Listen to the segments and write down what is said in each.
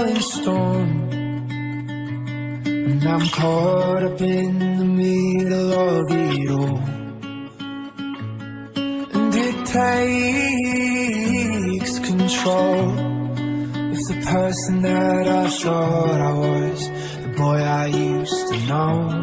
falling storm. And I'm caught up in the middle of it all. And it takes control Of the person that I thought I was The boy I used to know.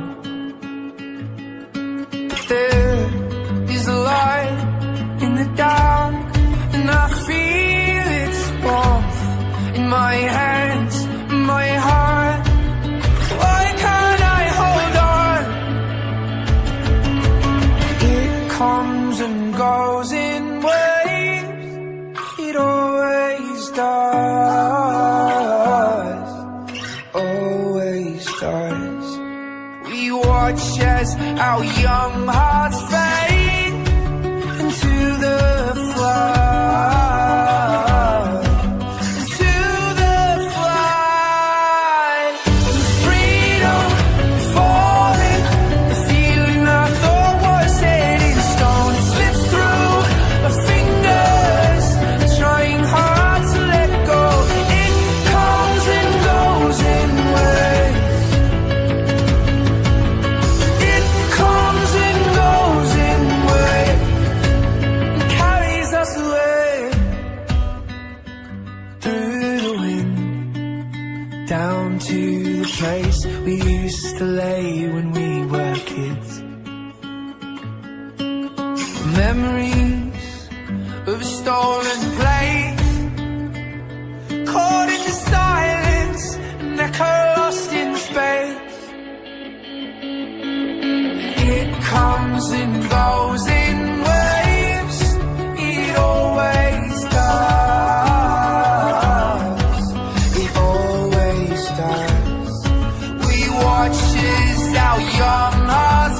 stars. We watch as our young hearts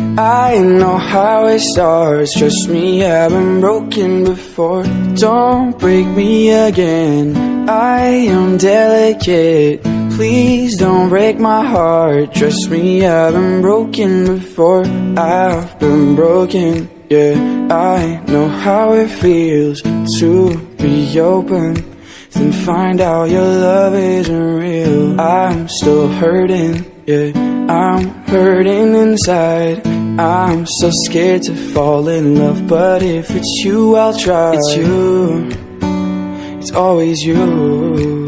I know how it starts, trust me, I've been broken before. Don't break me again, I am delicate. Please don't break my heart, trust me, I've been broken before. I've been broken, yeah, I know how it feels to be open. Then find out your love isn't real. I'm still hurting, yeah, I'm hurting inside. I'm so scared to fall in love, but if it's you, I'll try. It's you, it's always you.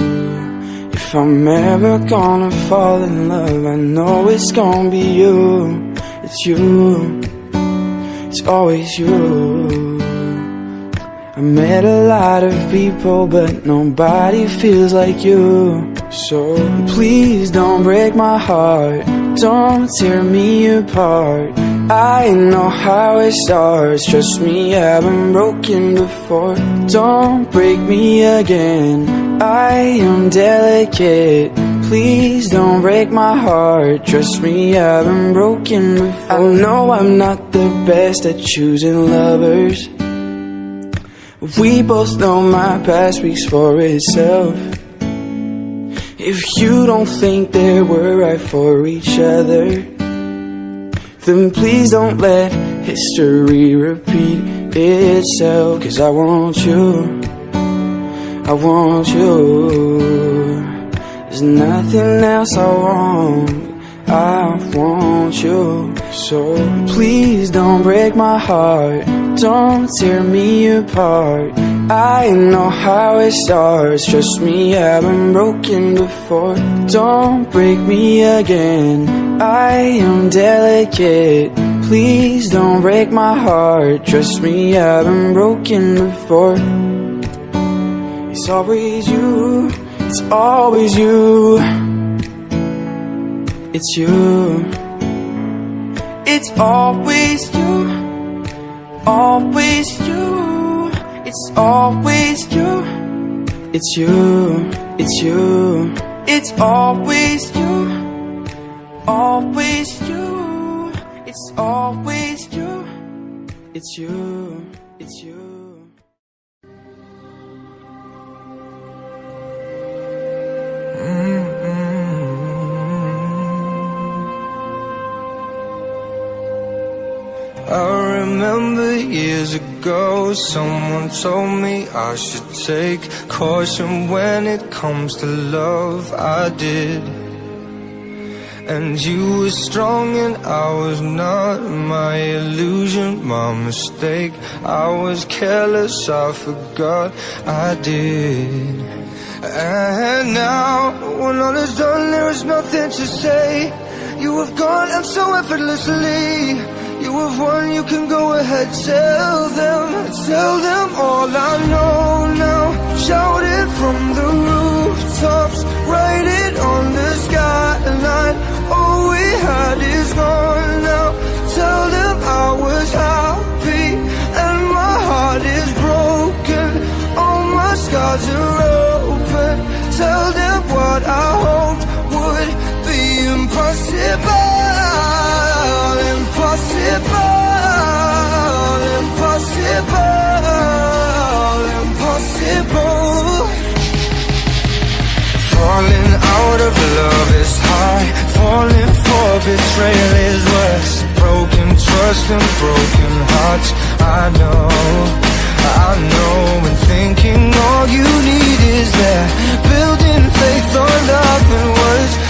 If I'm ever gonna fall in love, I know it's gonna be you. It's you, it's always you. I met a lot of people, but nobody feels like you. So please don't break my heart, don't tear me apart. I know how it starts. Trust me, I've been broken before. Don't break me again. I am delicate. Please don't break my heart. Trust me, I've been broken before. I know I'm not the best at choosing lovers. We both know my past speaks for itself. If you don't think that we're right for each other, then please don't let history repeat itself. Cause I want you, I want you. There's nothing else I want. I want you. So please don't break my heart. Don't tear me apart. I know how it starts. Trust me, I've been broken before. Don't break me again. I am delicate. Please don't break my heart. Trust me, I've been broken before. It's always you. It's always you. It's you. It's always you. Always you. It's always you. It's you. It's you. It's always you. Always you. It's always you. It's you. It's you. Ago, someone told me I should take caution when it comes to love. I did. And you were strong and I was not my illusion, my mistake. I was careless, I forgot I did. And now, when all is done, there is nothing to say. You have gone and so effortlessly. You have won, you can go ahead, tell them, tell them all I know now. Shout it from the rooftops, write it on the skyline. All we had is gone now. Tell them I was happy and my heart is broken. All my scars are open. Tell them what I hoped would be impossible. Impossible, impossible, impossible. Falling out of love is high. Falling for betrayal is worse. Broken trust and broken hearts. I know, I know. And thinking all you need is there. Building faith on nothing words.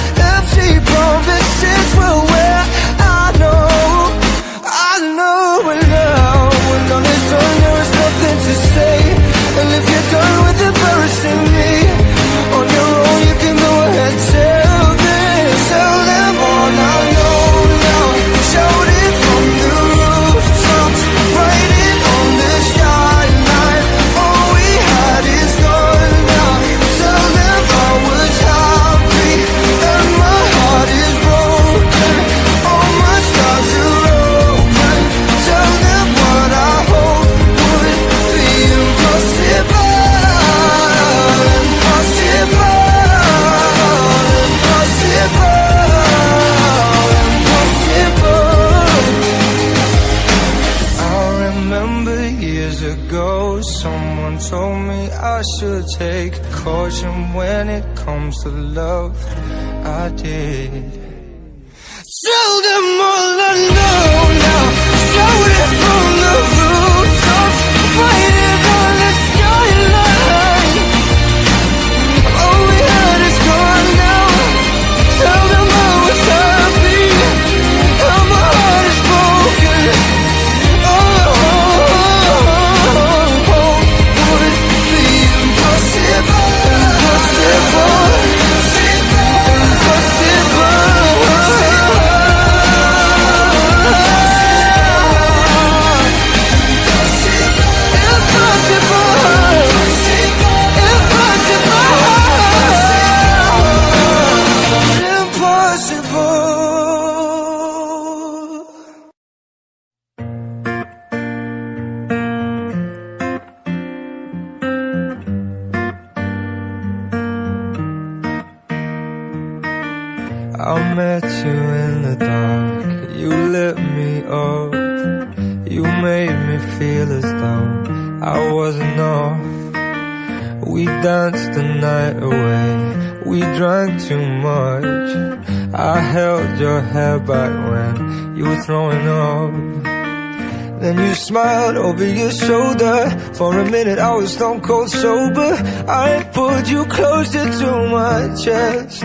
Smiled over your shoulder. For a minute I was stone cold sober. I pulled you closer to my chest.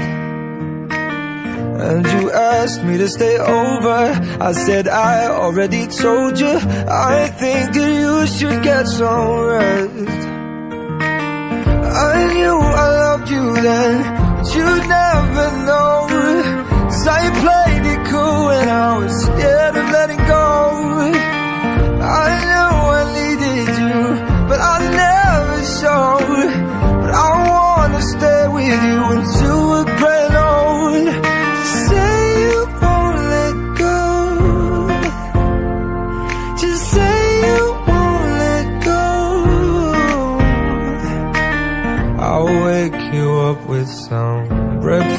And you asked me to stay over. I said I already told you. I think that you should get some rest. I knew I loved you then But you'd never know. Cause I played it cool when I was scared of letting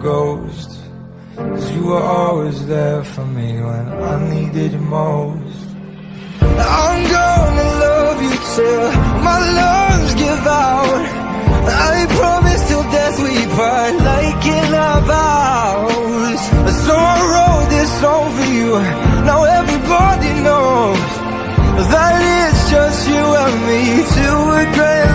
ghosts Cause you were always there for me when I needed you most I'm gonna love you till my lungs give out. I promise till death we part, like in our vows. So I wrote this song for you. Now everybody knows that it's just you and me till we're gray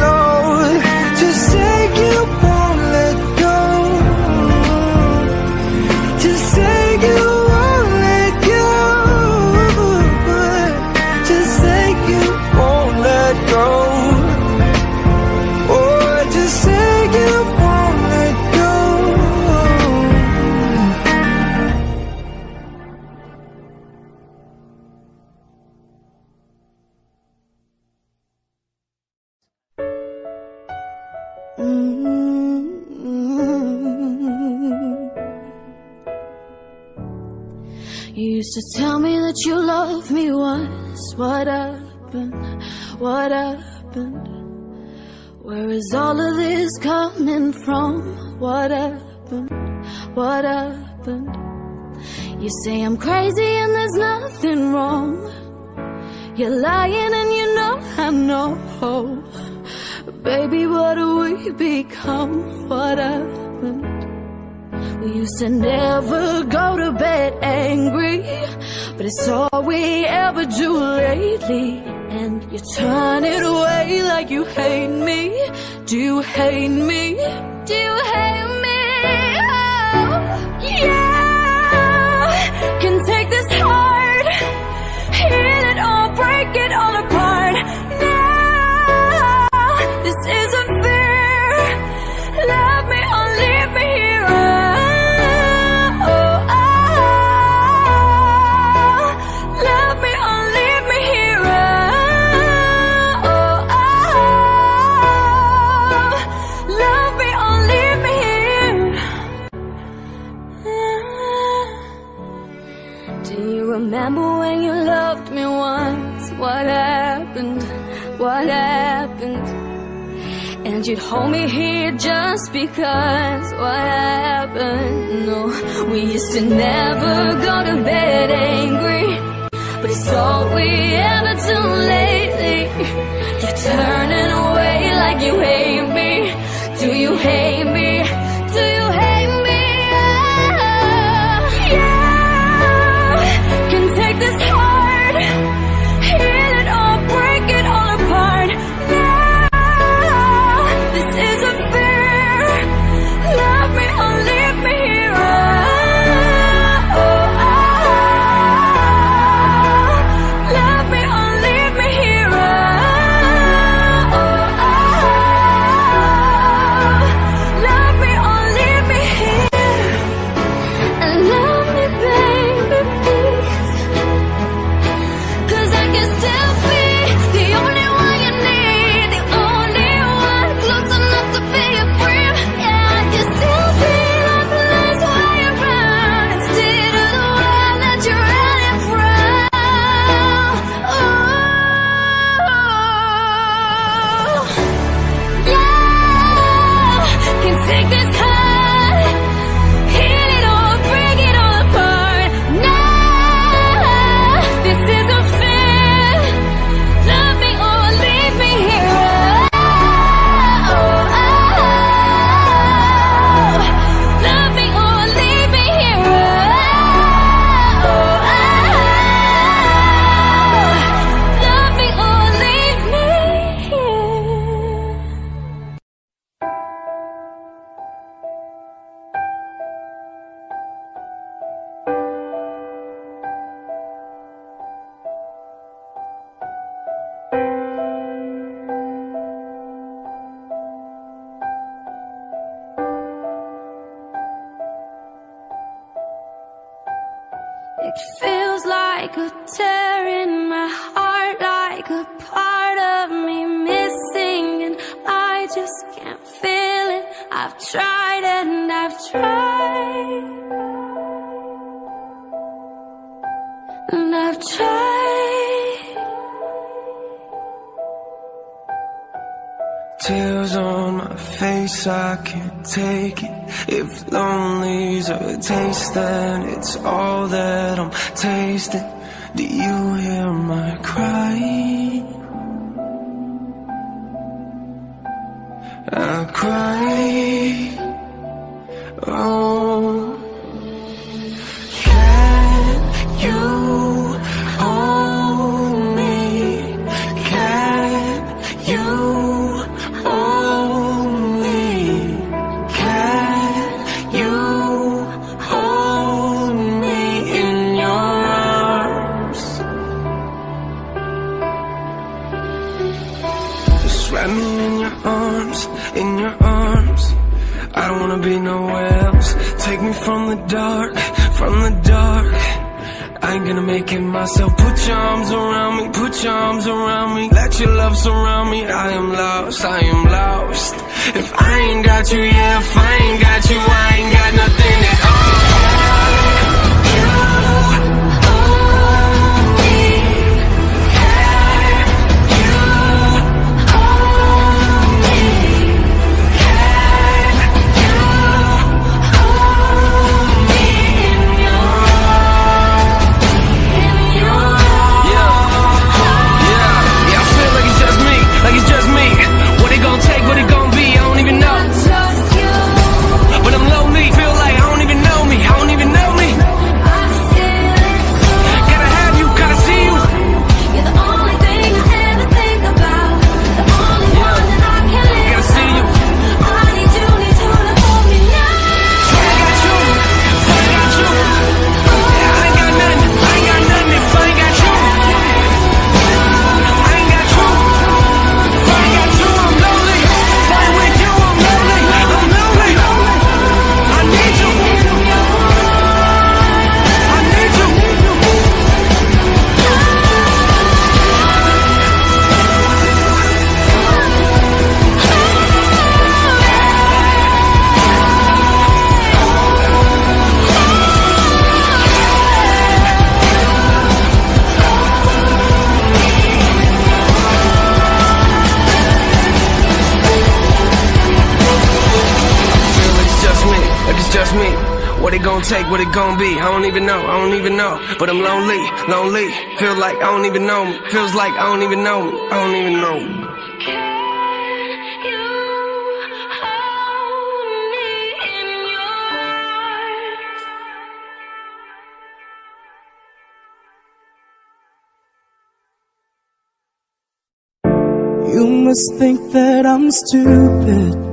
What happened? What happened? Where is all of this coming from? What happened? What happened? You say I'm crazy and there's nothing wrong. You're lying and you know I know. Baby, what do we become? What happened? We used to never go to bed angry, but it's all we ever do lately. And you turn it away like you hate me. Do you hate me? Do you hate me? Oh, yeah. Can take this heart, heal it all, break it all apart. what happened. And you'd hold me here just because what happened. No, we used to never go to bed angry, but it's all we ever do lately. You're turning away like you hate me. Do you hate me? face, I can't take it If lonely's a taste, then it's all that I'm tasting Do you hear my cry? I cry oh. making myself. Put your arms around me, put your arms around me. Let your love surround me, I am lost, I am lost. If I ain't got you, yeah, if I ain't got you, I ain't what it gon' be? I don't even know, I don't even know. But I'm lonely, lonely. Feel like I don't even know me. Feels like I don't even know me. I don't even know me. In your eyes. You must think that I'm stupid.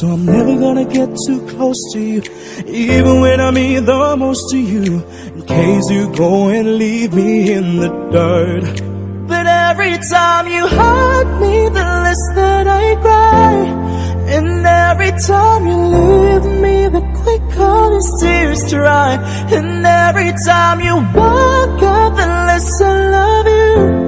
So I'm never gonna get too close to you, even when I mean the most to you. In case you go and leave me in the dirt. But every time you hurt me, the less that I cry. And every time you leave me, the quicker these tears dry. And every time you walk out, the less I love you.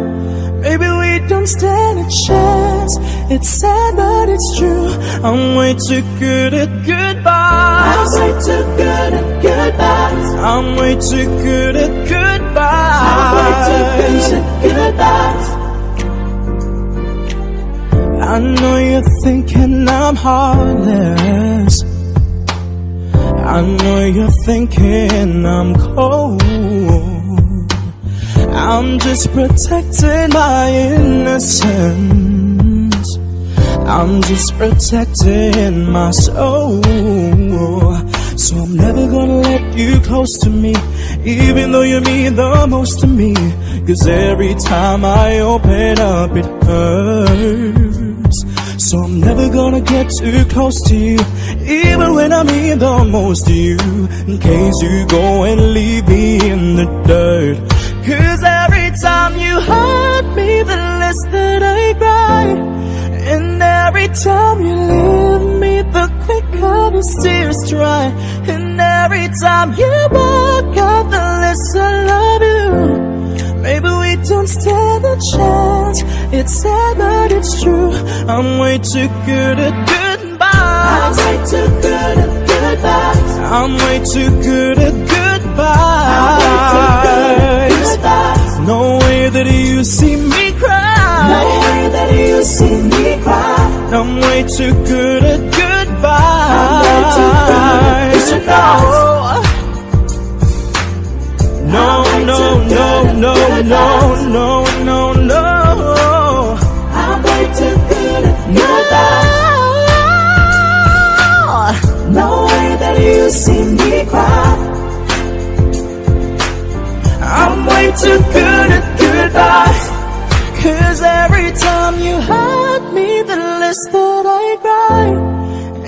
Maybe we don't stand a chance. It's sad, but it's true. I'm way too good at goodbyes. I'm way too good at goodbyes. I'm way too good at goodbyes. I'm way too good at goodbyes. I know you're thinking I'm heartless. I know you're thinking I'm cold. I'm just protecting my innocence. I'm just protecting my soul. So I'm never gonna let you close to me, even though you mean the most to me. Cause every time I open up, it hurts. So I'm never gonna get too close to you, even when I mean the most to you. In case you go and leave me in the dirt. Cause every time you hurt me, the less that I cry. Every time you leave me, the quicker the tears dry. And every time you walk out, the less I love you. Maybe we don't stand a chance. It's sad, but it's true. I'm way too good at goodbyes. I'm way too good at goodbyes. I'm way too good at goodbyes. No way that you see me cry. No way that you see me cry. I'm way too good at goodbyes. Good at. No, no, no, no, no, no, no, no. I'm way too good at goodbyes. No way that you see me cry. I'm way too good at goodbyes. Cause every time you hurt that I cry.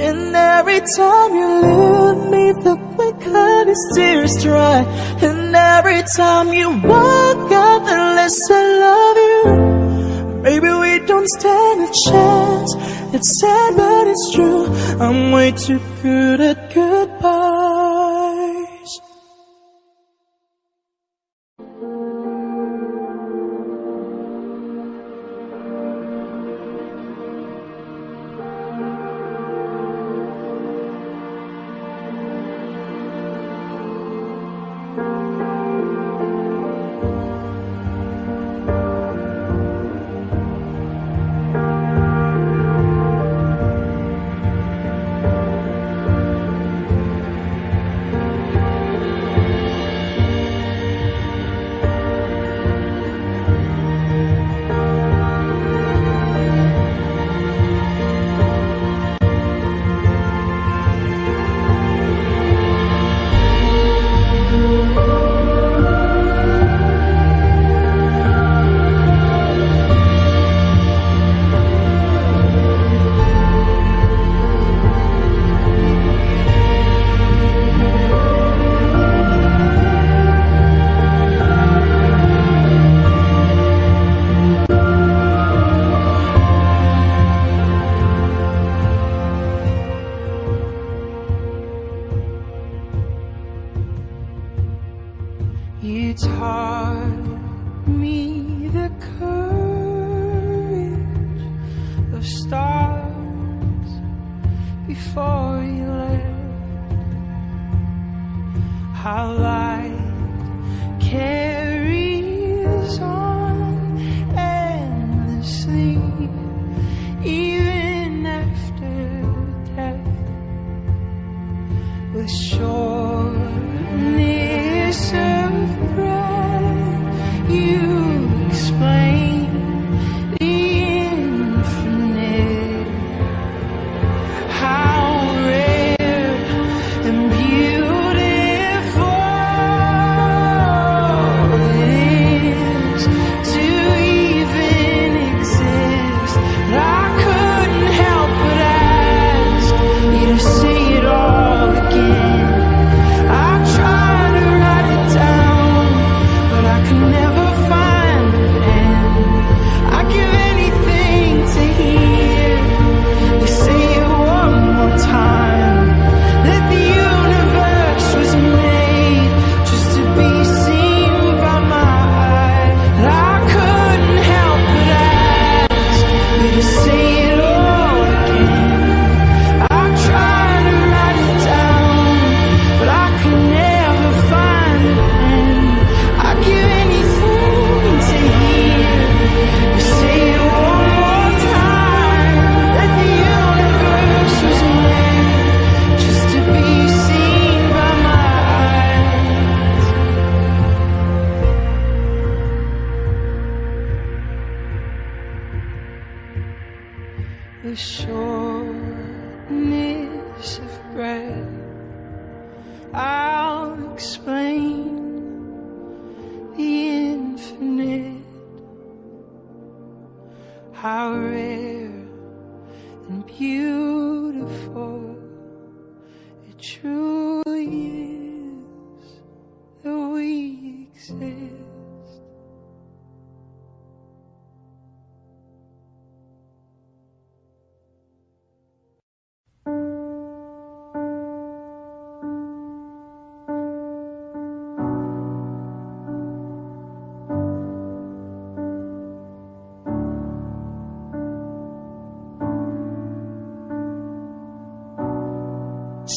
And every time you leave me, the quicker these tears dry. And every time you walk out, the less I love you. Maybe we don't stand a chance. It's sad, but it's true. I'm way too good at goodbyes.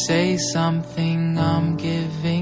say something, I'm giving.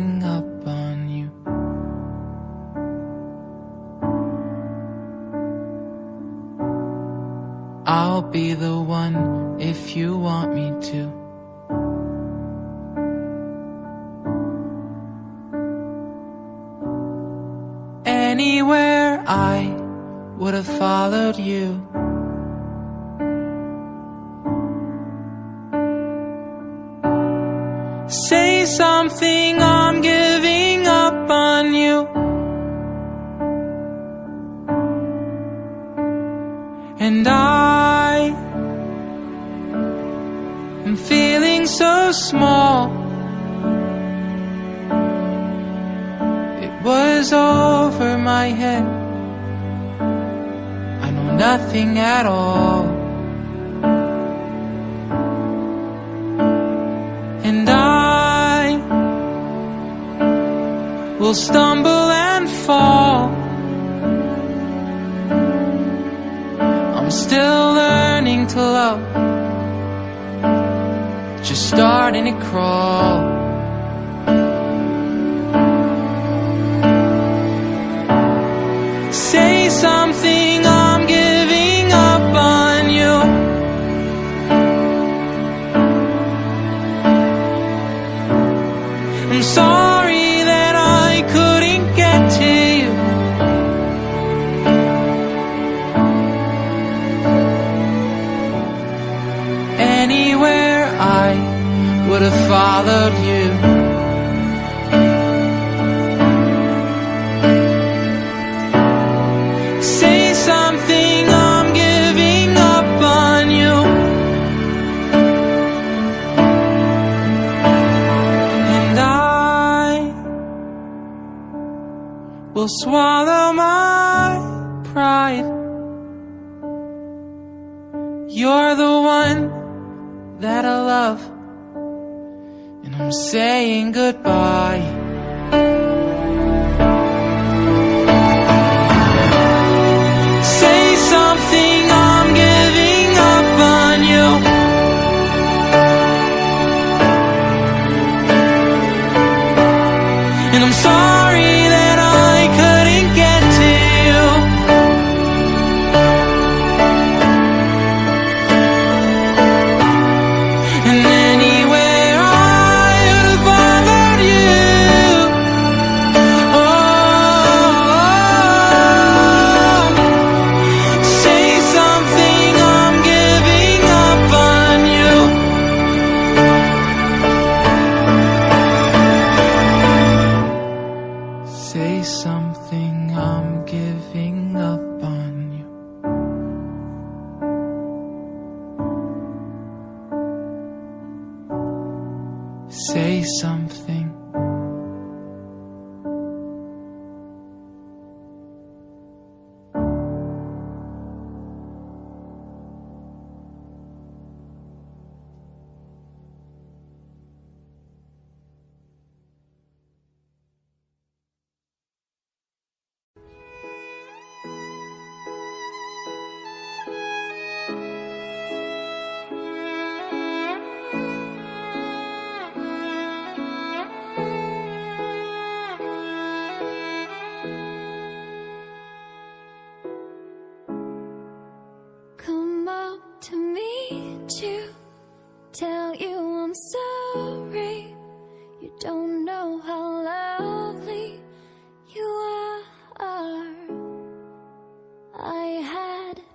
is over my head. I know nothing at all. And I will stumble and fall. I'm still learning to love, just starting to crawl. without you. Say something, I'm giving up on you. And I will swallow my. I'm saying goodbye.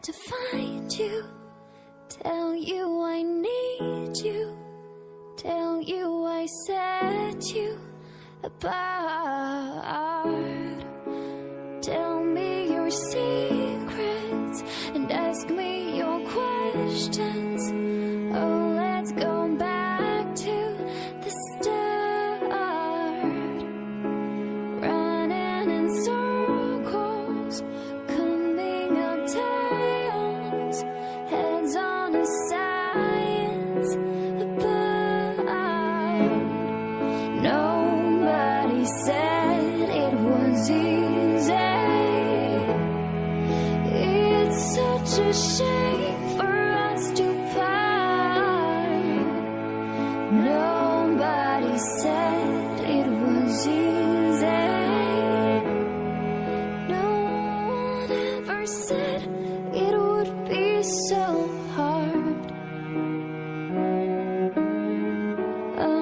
To find you, tell you I need you, tell you I set you apart. Tell me your secrets and ask me your questions.